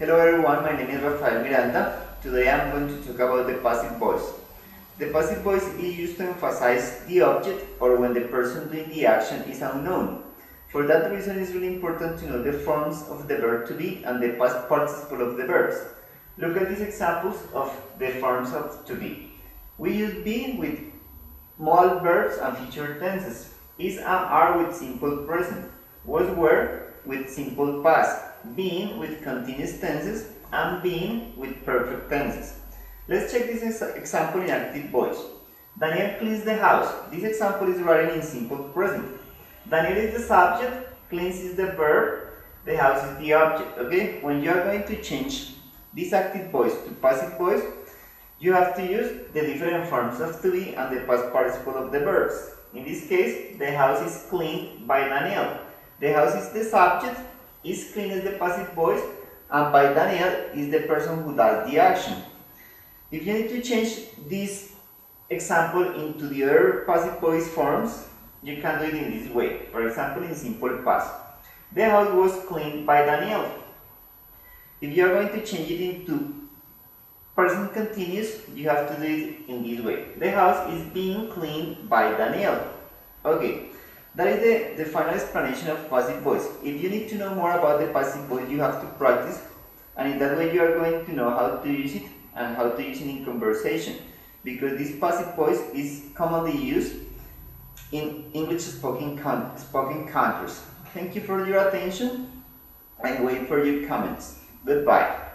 Hello everyone, my name is Rafael Miranda. Today I'm going to talk about the passive voice. The passive voice is used to emphasize the object or when the person doing the action is unknown. For that reason it's really important to know the forms of the verb to be and the past participle of the verbs. Look at these examples of the forms of to be. We use be with modal verbs and future tenses. Is and are with simple present. Was were with simple past being with continuous tenses, and being with perfect tenses. Let's check this example in active voice. Daniel cleans the house. This example is written in simple present. Daniel is the subject, cleans is the verb, the house is the object. Okay? When you are going to change this active voice to passive voice, you have to use the different forms of to be and the past participle of the verbs. In this case, the house is cleaned by Daniel. The house is the subject, is clean is the passive voice and by Daniel is the person who does the action. If you need to change this example into the other passive voice forms, you can do it in this way. For example, in simple past. The house was cleaned by Daniel. If you are going to change it into present continuous, you have to do it in this way. The house is being cleaned by Daniel. Okay, that is the, the final explanation of passive voice. If you need to know more about the passive voice, you have to practice and in that way you are going to know how to use it and how to use it in conversation because this passive voice is commonly used in English spoken, spoken countries. Thank you for your attention and wait for your comments. Goodbye.